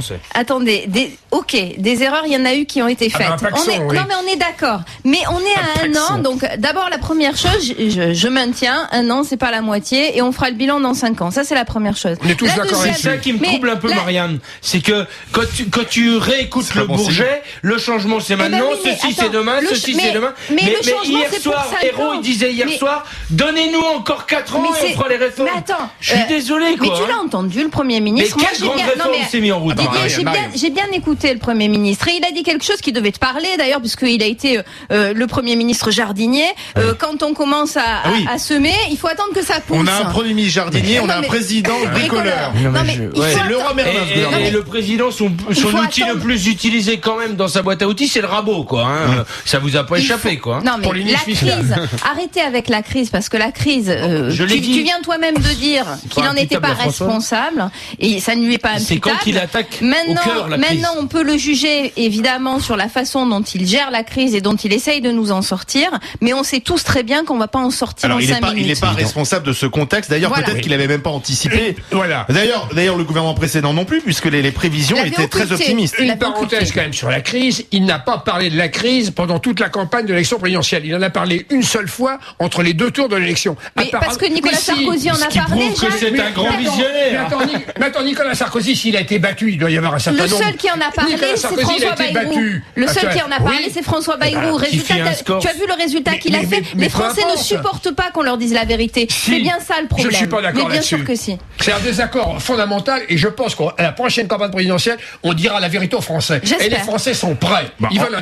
Français. Attendez, des, ok, des erreurs, il y en a eu qui ont été Ah faites. ben, un paxon, on est, oui. Non, mais on est d'accord. Mais on est à un an, donc d'abord la première chose, je, je- je maintiens, un an, c'est pas la moitié, et on fera le bilan dans cinq ans. Ça, c'est la première chose. On est tous La d'accord C'est ça qui me Mais trouble un peu, la- Marianne. C'est que quand tu, quand tu réécoutes le bon signe. Bourget, le changement c'est Eh ben maintenant, oui, mais ceci c'est demain, ceci c'est mais- demain. mais le changement, hier c'est pour soir, il disait hier Mais- soir, donnez-nous encore 4 ans Mais et on c'est- fera les réformes. Mais attends, je suis euh, désolé quoi. Mais tu hein. l'as entendu, le Premier ministre. Mais quelle grande réforme mais- s'est mis en route, j'ai bien, Marianne. j'ai bien écouté le Premier ministre et il a dit quelque chose qui devait te parler d'ailleurs puisqu'il a été euh, euh, le Premier ministre jardinier. Euh, quand on commence à, à- oui. à semer, il faut attendre que ça pousse. On a un premier ministre jardinier, on a un président bricoleur. C'est attendre- Merlin, Et, le président, son, son outil attendre. le plus utilisé quand même dans sa boîte à outils, c'est le rabot, quoi. hein. Ça vous a pas échappé, quoi. Non, mais Pour les la crise, arrêtez avec la crise, parce que la crise, euh, Je tu, viens toi-même de dire qu'il n'en était pas responsable, et ça ne lui est pas imputable. C'est quand il attaque Maintenant, cœur la crise. maintenant, on peut le juger évidemment sur la façon dont il gère la crise et dont il essaye de nous en sortir, mais on sait tous très bien qu'on va pas en sortir Alors en il n'est pas, il minutes. est pas responsable de ce contexte. D'ailleurs, Voilà. peut-être qu'il avait même pas anticipé. Voilà. D'ailleurs, d'ailleurs, le gouvernement précédent non plus, puisque les, les prévisions étaient très optimistes. Il Une parenthèse quand même sur la crise. Il n'a pas parlé de la crise pendant toute la campagne de l'élection présidentielle. Il en a parlé une seule fois entre les deux tours de l'élection. Mais parce que Nicolas. Sarkozy en a Ce qui parlé. prouve que c'est un grand visionnaire. mais attends, Nicolas Sarkozy, s'il a été battu, il doit y avoir un certain Le nombre. seul qui en a parlé, c'est François Bayrou. battu. Le Ah, seul tu qui en a parlé, Oui. c'est François Bayrou. score. tu as vu le résultat qu'il a fait mais- mais Les Français ne supportent pas qu'on leur dise la vérité. C'est bien ça le problème. Je suis pas d'accord Mais bien sûr que si. C'est un désaccord fondamental et je pense qu'à la prochaine campagne présidentielle, on dira la vérité aux Français. J'espère. Et les Français sont prêts. Ils veulent un